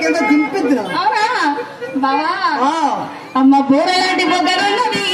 కింద దింపిద్దును అవునా బావా ఆ, అమ్మ బోర లాంటి బొగ్గలున్నది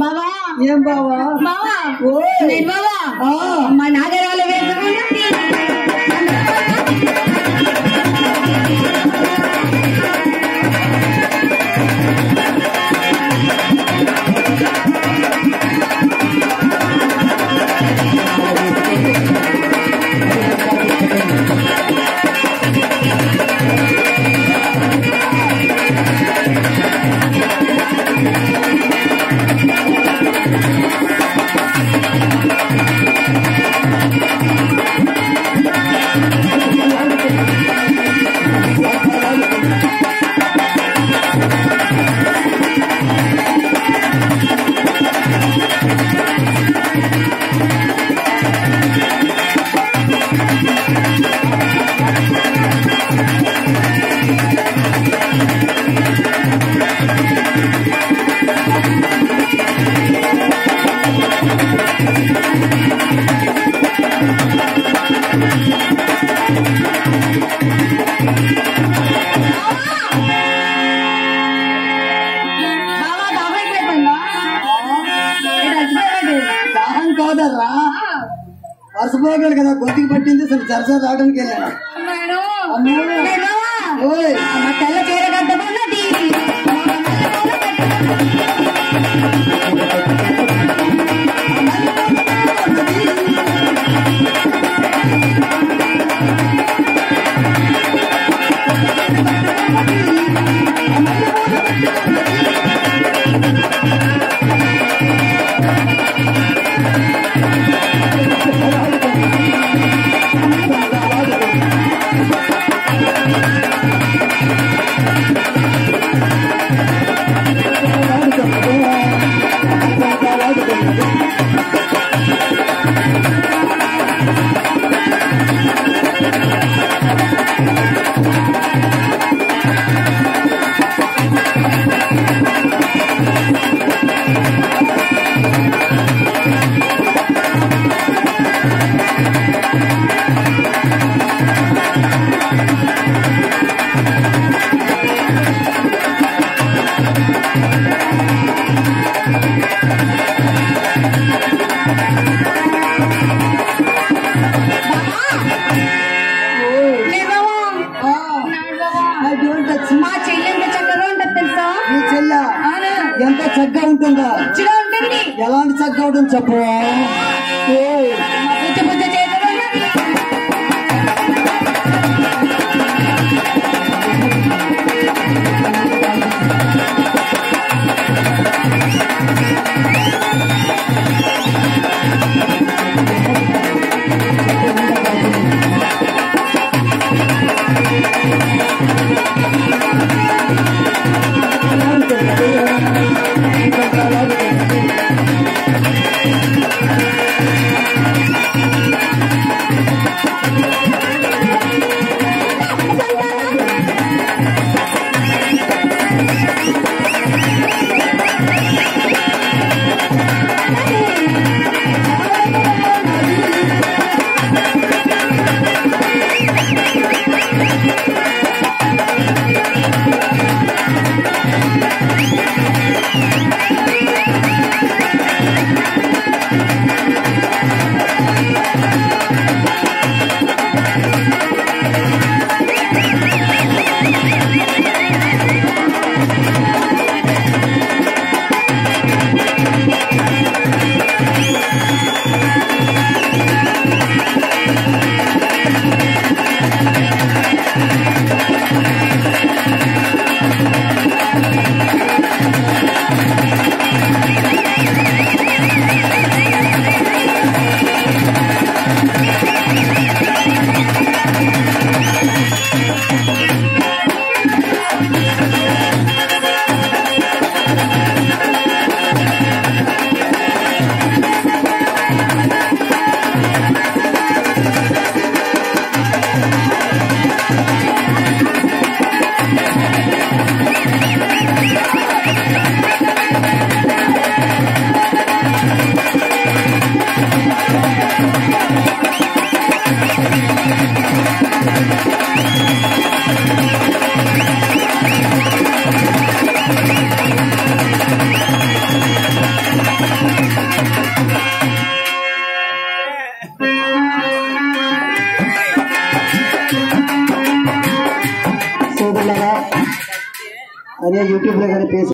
బావా ఏం బావా బావా ఓయ్. నేను బావా ఆ, అమ్మ చచ్చిపోయాడు కదా గొంతుకి పట్టింది అసలు సరసా రావడానికి వెళ్ళాను. చక్కగా ఉంటుందా? ఎలాంటి చక్కగా ఉంటుంది చెప్పు यूट्यूब